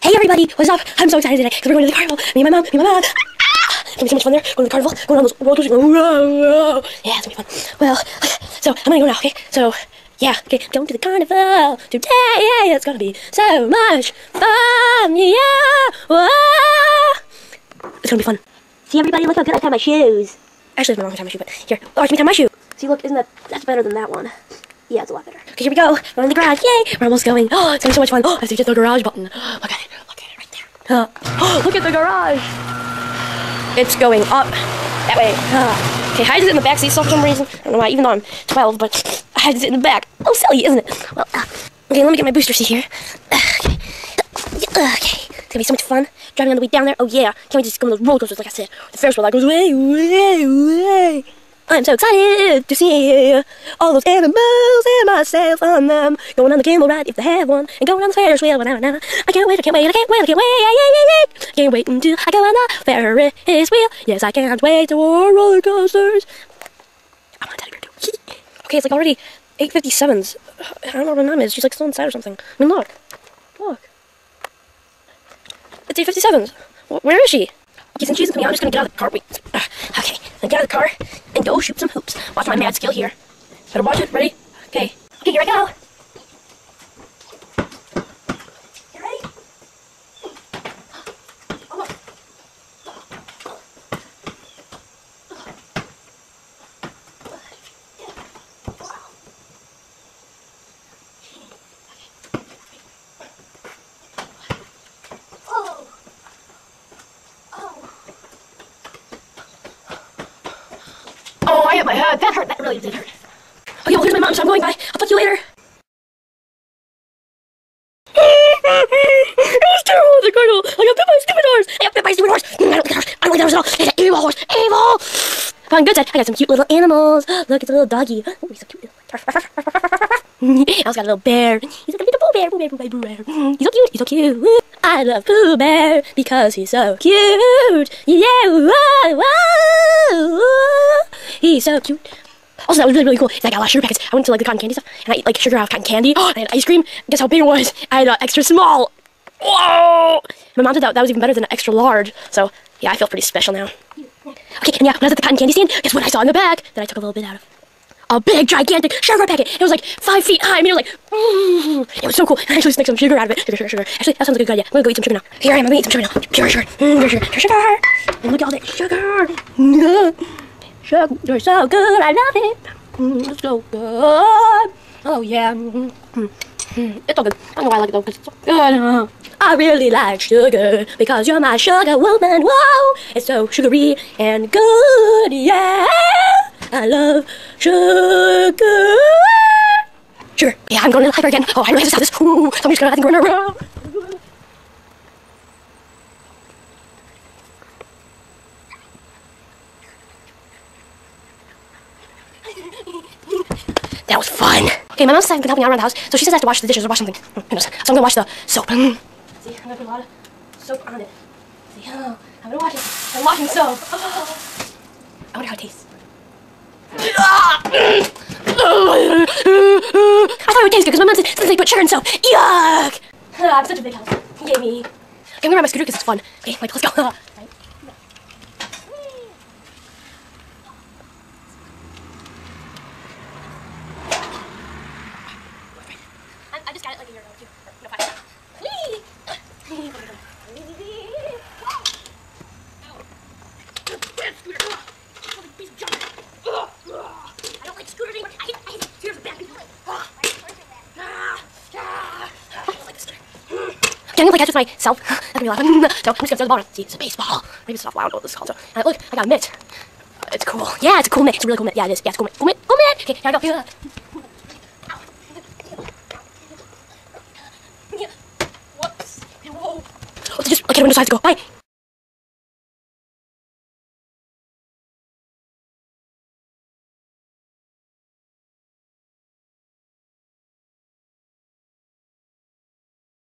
Hey everybody, what's up? I'm so excited today because we're going to the carnival. Me and my mom, me and my mom. Ah! It's gonna be so much fun there. Going to the carnival, going on those roller coasters. Yeah, it's gonna be fun. Well, so I'm gonna go now. Okay, so yeah, okay, going to the carnival today. Yeah, it's gonna be so much fun. Yeah, whoa. It's gonna be fun. See everybody, look how good I tie my shoes. Actually, it's my wrong tie my shoe, but here, Laura, can you tie my shoe? See, look, isn't that that's better than that one? Yeah, it's a lot better. Okay, here we go. We're in the garage. Yay! We're almost going. Oh, it's gonna be so much fun. Oh, I to hit the garage button. Look at it. Look at it right there. Oh, look at the garage. It's going up that way. Okay, I had to in the back seat for some reason. I don't know why, even though I'm 12, but I had to sit in the back. Oh, silly, isn't it? Well, uh, okay, let me get my booster seat here. Uh, okay. Uh, okay. It's gonna be so much fun driving on the way down there. Oh yeah, can't to just go on those roller coasters like I said. The Ferris wheel that goes way, way, way. I'm so excited to see all those animals and myself on them. Going on the camel ride if they have one, and going on the Ferris wheel whenever now. I can't wait, I can't wait, I can't wait, I can't wait, yeah, yeah. Can't wait until I go on the Ferris wheel. Yes, I can't wait to war roller coasters. I want a teddy bear too. okay, it's like already 8.57s. I don't know what her name is. She's like still inside or something. I mean, look. Look. It's 8.57s. Where is she? Okay, since she's coming I'm just gonna get out of the car. Wait. Then get out of the car and go shoot some hoops. Watch my mad skill here. Better watch it. Ready? Okay. Okay, here I go. Oh, I hit my head. That hurt. That really did hurt. Okay, well, here's my mom, so I'm going. Bye. I'll talk to you later. it was terrible at the carnival. I got bit by a stupid horse. I got bit by a stupid horse. Mm, I don't like that horse. I don't like that horse at all. It's an evil horse. Evil. On good side, I got some cute little animals. Look, it's a little doggy. Oh, he's so cute. I also got a little bear. He's a Pooh Bear, Pooh Bear, Pooh Bear. He's so cute. He's so cute. I love Pooh Bear because he's so cute. Yeah, whoa, whoa. He's so cute. Also, that was really, really cool. I got a lot of sugar packets. I went to like the cotton candy stuff, and I ate like sugar out cotton candy. I had ice cream. Guess how big it was? I had uh, extra small. Whoa! My mom said that that was even better than an extra large. So yeah, I feel pretty special now. Okay, and yeah, when I was at the cotton candy stand, guess what I saw in the bag that I took a little bit out of? A big, gigantic sugar packet. It was like five feet high. I mean, it was like, mm, it was so cool. I actually snicked some sugar out of it. Sugar, sugar, sugar. Actually, that sounds like a good idea. I'm gonna go eat some sugar now. Here I am. I'm gonna eat some sugar now. Sugar, sugar, mm, sugar, sugar, sugar. And look at all that sugar. Sugar, you're so good. I love it. Mm, it's so good. Oh yeah. Mm, mm, mm. It's so good. I don't know why I like it though, because it's so good. I really like sugar because you're my sugar woman. Whoa, it's so sugary and good. Yeah, I love sugar. Sugar. Yeah, I'm going to library again. Oh, I really have to stop this. Ooh, somebody's gonna. I think we're in a row. That was fun. Okay, my mom's been helping out around the house, so she says I have to wash the dishes or wash something. Who knows? So I'm gonna wash the soap. Mm. See, I'm gonna put a lot of soap on it. See, oh, I'm gonna wash it. I'm washing soap. Oh. I wonder how it tastes. I thought it would taste good because my mom said since they put sugar in soap. Yuck! I'm such a big house. Yay me. Okay, I'm gonna ride my scooter because it's fun. Okay, like, let's go. Right. I, I just got it like a year ago too. No, five. Whee! I don't like scootering. I hate, I hate scooters with bad people. Ah. Ah. Ah. I don't like this scooter. I'm gonna play catch with myself. That's gonna be a fun. So I'm just gonna throw the ball around. See, it's a baseball. Maybe it's not loud. I don't know what this is called. So, uh, look, I got a mitt. It's cool. Yeah, it's a cool mitt. It's a really cool mitt. Yeah, it is. Yeah, it's a cool mitt. Cool mitt. Cool mitt. Okay, here I go. Whoops. Whoa. Oh, just, okay, I'm gonna decide to go. Bye.